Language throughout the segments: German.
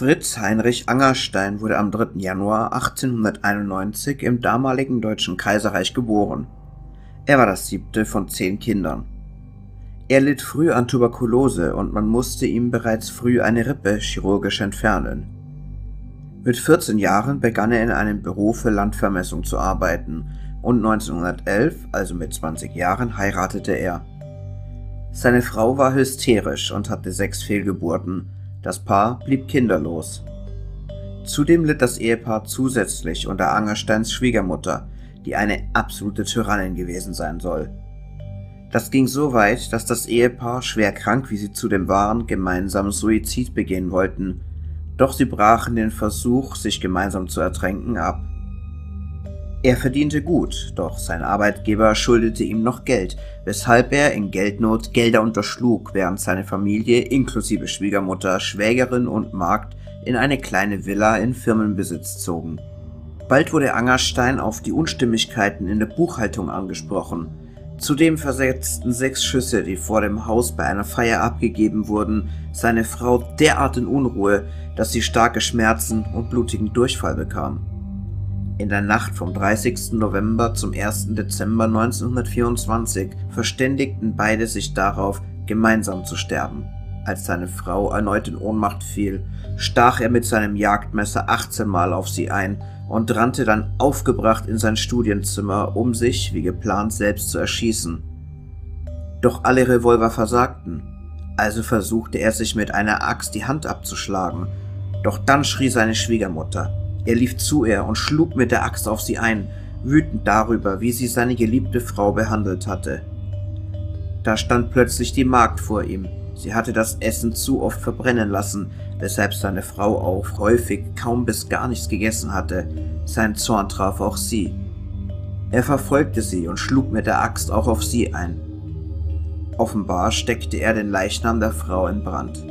Fritz Heinrich Angerstein wurde am 3. Januar 1891 im damaligen Deutschen Kaiserreich geboren. Er war das siebte von zehn Kindern. Er litt früh an Tuberkulose und man musste ihm bereits früh eine Rippe chirurgisch entfernen. Mit 14 Jahren begann er in einem Büro für Landvermessung zu arbeiten und 1911, also mit 20 Jahren, heiratete er. Seine Frau war hysterisch und hatte sechs Fehlgeburten. Das Paar blieb kinderlos. Zudem litt das Ehepaar zusätzlich unter Angersteins Schwiegermutter, die eine absolute Tyrannin gewesen sein soll. Das ging so weit, dass das Ehepaar, schwer krank wie sie zudem waren, gemeinsam Suizid begehen wollten, doch sie brachen den Versuch, sich gemeinsam zu ertränken, ab. Er verdiente gut, doch sein Arbeitgeber schuldete ihm noch Geld, weshalb er in Geldnot Gelder unterschlug, während seine Familie inklusive Schwiegermutter, Schwägerin und Magd in eine kleine Villa in Firmenbesitz zogen. Bald wurde Angerstein auf die Unstimmigkeiten in der Buchhaltung angesprochen. Zudem versetzten sechs Schüsse, die vor dem Haus bei einer Feier abgegeben wurden, seine Frau derart in Unruhe, dass sie starke Schmerzen und blutigen Durchfall bekam. In der Nacht vom 30. November zum 1. Dezember 1924 verständigten beide sich darauf, gemeinsam zu sterben. Als seine Frau erneut in Ohnmacht fiel, stach er mit seinem Jagdmesser 18 Mal auf sie ein und rannte dann aufgebracht in sein Studienzimmer, um sich, wie geplant, selbst zu erschießen. Doch alle Revolver versagten, also versuchte er sich mit einer Axt die Hand abzuschlagen. Doch dann schrie seine Schwiegermutter. Er lief zu ihr und schlug mit der Axt auf sie ein, wütend darüber, wie sie seine geliebte Frau behandelt hatte. Da stand plötzlich die Magd vor ihm. Sie hatte das Essen zu oft verbrennen lassen, weshalb seine Frau auch häufig kaum bis gar nichts gegessen hatte. Sein Zorn traf auch sie. Er verfolgte sie und schlug mit der Axt auch auf sie ein. Offenbar steckte er den Leichnam der Frau in Brand.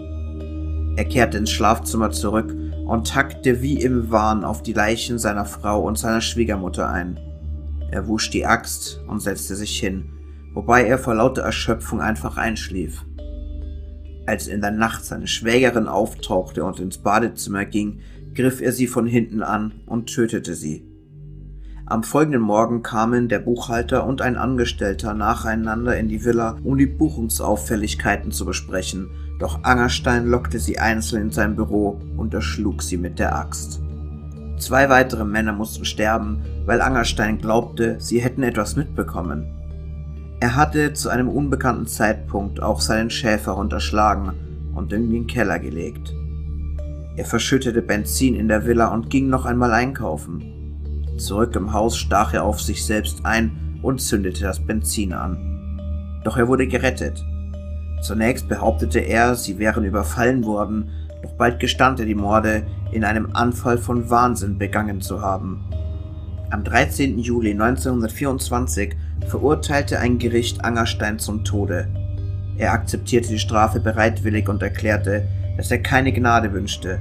Er kehrte ins Schlafzimmer zurück und hackte wie im Wahn auf die Leichen seiner Frau und seiner Schwiegermutter ein. Er wusch die Axt und setzte sich hin, wobei er vor lauter Erschöpfung einfach einschlief. Als in der Nacht seine Schwägerin auftauchte und ins Badezimmer ging, griff er sie von hinten an und tötete sie. Am folgenden Morgen kamen der Buchhalter und ein Angestellter nacheinander in die Villa, um die Buchungsauffälligkeiten zu besprechen doch Angerstein lockte sie einzeln in sein Büro und erschlug sie mit der Axt. Zwei weitere Männer mussten sterben, weil Angerstein glaubte, sie hätten etwas mitbekommen. Er hatte zu einem unbekannten Zeitpunkt auch seinen Schäfer unterschlagen und in den Keller gelegt. Er verschüttete Benzin in der Villa und ging noch einmal einkaufen. Zurück im Haus stach er auf sich selbst ein und zündete das Benzin an. Doch er wurde gerettet. Zunächst behauptete er, sie wären überfallen worden, doch bald gestand er die Morde in einem Anfall von Wahnsinn begangen zu haben. Am 13. Juli 1924 verurteilte ein Gericht Angerstein zum Tode. Er akzeptierte die Strafe bereitwillig und erklärte, dass er keine Gnade wünschte.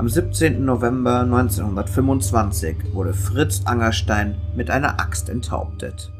Am 17. November 1925 wurde Fritz Angerstein mit einer Axt enthauptet.